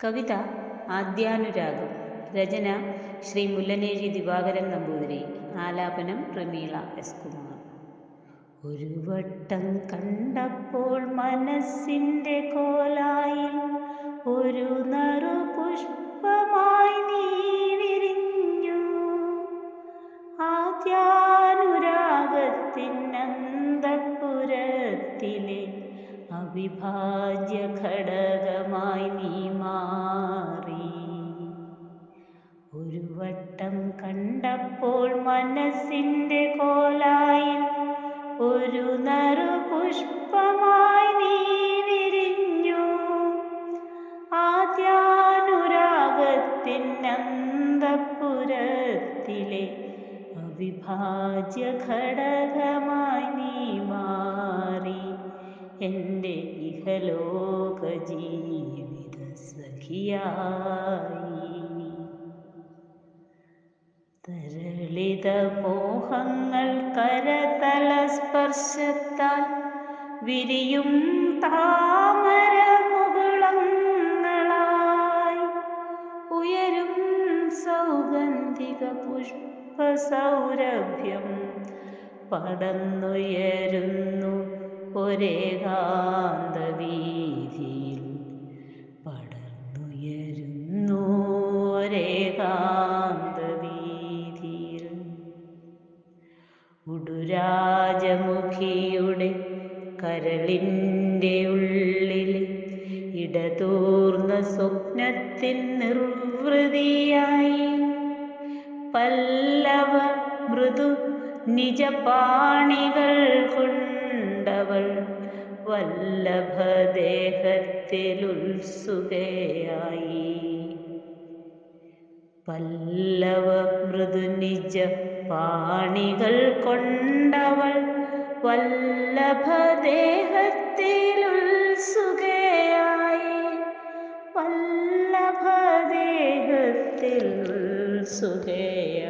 കവിത ആദ്യാനുരാഗം രചന ശ്രീ മുല്ലനേഴി ദിവാകരൻ നമ്പൂതിരി ആലാപനം പ്രമീള എസ് കുമാർ. ഒരു വട്ടം കണ്ടപ്പോൾ മനസ്സിന്റെ കോലായി ഒരു നറു അവിഭാജ്യ ഘടകമായി നീ മാറി. ഒരു വട്ടം കണ്ടപ്പോൾ മനസ്സിന്റെ കോലായി ഒരു നറു പുഷ്പമായി നീ വിരിഞ്ഞു. ആദ്യാനുരാഗത്തിനന്തപുരത്തിലെ അവിഭാജ്യ ഘടകമായി നീ എന്റെ ഇഹലോക ജീവിത സഖിയായി. തരളിത മോഹങ്ങൾ കരതല സ്പർശത്താൽ വിരിയും താമര മുകുളങ്ങളായി. ഉയരും സൗഗന്ധിക പുഷ്പ സൗരഭ്യം പടന്നുയരുന്നു ഒരേകാന്ത വീതിയിൽ പടർന്നുയരുന്നു ഒരേകാന്ത വീതിയിൽ ഉടുരാജമുഖിയുടെ കരളിന്റെ ഉള്ളിൽ ഇടതൂർന്ന സ്വപ്നത്തിൻ നിർവൃതിയായി. പല്ലവ മൃദു നിജപാണികൾ കൊണ്ടവൾ വല്ലഭദേഹത്തിലുത്സുകയായി. പല്ലവ മൃദുനിജ പാണികൾ കൊണ്ടവൾ വല്ലഭദേഹത്തിലുത്സുകയായി. വല്ലഭദേഹത്തിൽ ഉത്സുകയായി